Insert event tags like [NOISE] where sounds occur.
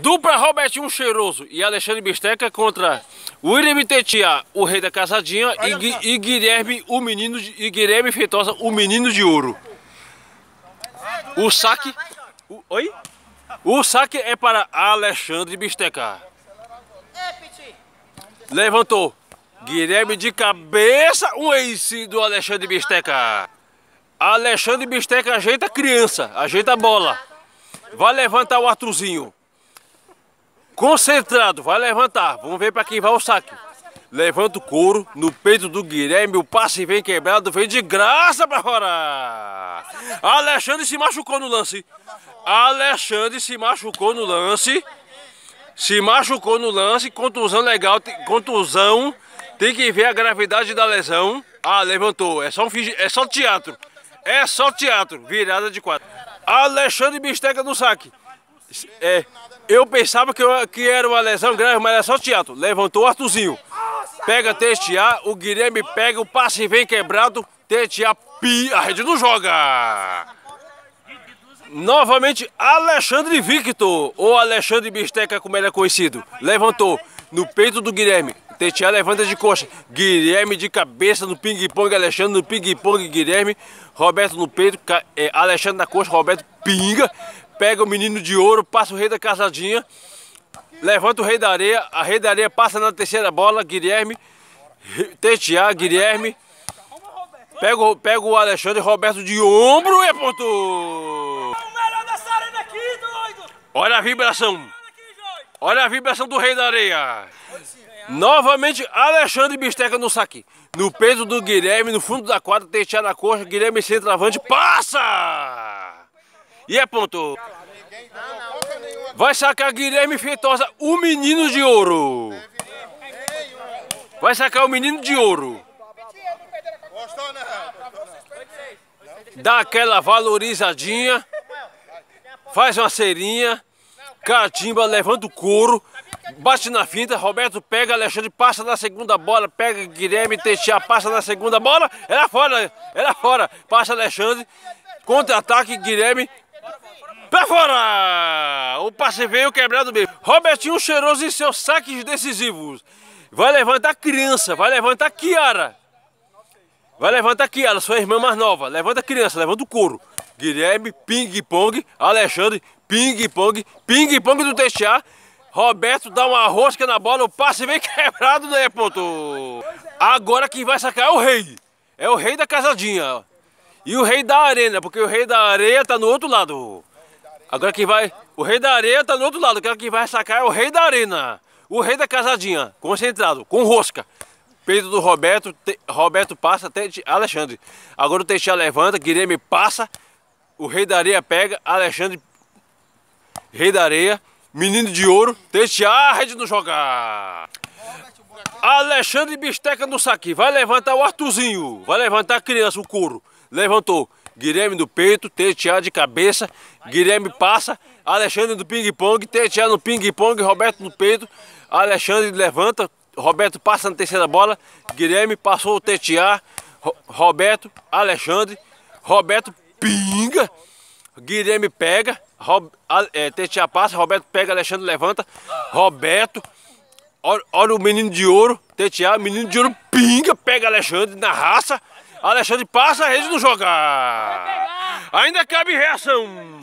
Dupla Robertinho Cheiroso e Alexandre Bisteca contra William Tetia, o rei da casadinha, e, e, Guilherme, o menino de, e Guilherme Feitosa, o menino de ouro. O saque. O, oi? O saque é para Alexandre Bisteca. Levantou. Guilherme de cabeça, um ace do Alexandre Bisteca. Alexandre Bisteca ajeita a criança, ajeita a bola. Vai levantar o Arthurzinho. Concentrado, vai levantar. Vamos ver para quem vai o saque. Levanta o couro no peito do Guilherme, o passe vem quebrado, vem de graça para fora. Alexandre se machucou no lance. Alexandre se machucou no lance. Se machucou no lance, contusão legal, contusão. Tem que ver a gravidade da lesão. Ah, levantou. É só um é só teatro. É só teatro. Virada de quatro. Alexandre Bisteca no saque. É, eu pensava que, eu, que era uma lesão grave, mas é só teatro. Levantou o Artuzinho. Pega TTA, o Guilherme pega, o passe vem quebrado. TTA, pi, a rede não joga. Novamente, Alexandre Victor, ou Alexandre Bisteca, como ele é conhecido. Levantou no peito do Guilherme. TTA levanta de coxa. Guilherme de cabeça no ping-pong, Alexandre no ping-pong, Guilherme. Roberto no peito, é, Alexandre na coxa, Roberto pinga. Pega o menino de ouro, passa o rei da casadinha. Levanta o rei da areia. A rei da areia passa na terceira bola, Guilherme. TTA, Guilherme. Pega, o, pega o Alexandre Roberto de ombro e ponto. Olha a vibração. Olha a vibração do rei da areia. Novamente, Alexandre Bisteca no saque. No peso do Guilherme, no fundo da quadra, TTA na coxa, Guilherme centroavante, passa! E é ponto. Vai sacar Guilherme Feitosa, o menino de ouro. Vai sacar o menino de ouro. Dá aquela valorizadinha. Faz uma cerinha. Catimba, levanta o couro. Bate na finta, Roberto pega, Alexandre passa na segunda bola, pega Guilherme, Teixeira passa na segunda bola, era fora, era fora, passa Alexandre, contra-ataque, Guilherme, pra fora! O passe veio quebrado mesmo. Robertinho cheiroso em seus saques decisivos. Vai levantar a criança, vai levantar a Kiara. Vai levantar a Kiara, sua irmã mais nova. Levanta a criança, levanta o couro. Guilherme, ping-pong, Alexandre, ping-pong, ping-pong do Teixeira. Roberto dá uma rosca na bola, o passe vem [LAUGHS] quebrado, né, ponto? Agora quem vai sacar é o rei. É o rei da casadinha. E o rei da arena, porque o rei da areia tá no outro lado. Agora quem vai... O rei da areia tá no outro lado. Agora quem vai sacar é o rei da arena. O rei da casadinha, concentrado, com rosca. Peito do Roberto, te, Roberto passa até Alexandre. Agora o Teixeira levanta, Guilherme passa. O rei da areia pega, Alexandre... Rei da areia Menino de ouro, deixa a rede não jogar. Alexandre Bisteca no saque. Vai levantar o Artuzinho. Vai levantar a criança, o couro. Levantou. Guilherme do peito, TTA de cabeça. Guilherme passa. Alexandre do ping-pong. TTA no ping-pong. Roberto no peito. Alexandre levanta. Roberto passa na terceira bola. Guilherme passou o TTA. Roberto, Alexandre. Roberto pinga. Guilherme pega. Rob, é, Tetia passa, Roberto pega, Alexandre levanta, Roberto, olha, olha o menino de ouro, Tetia, menino de ouro pinga, pega Alexandre na raça, Alexandre passa, a rede não joga. Ainda cabe reação.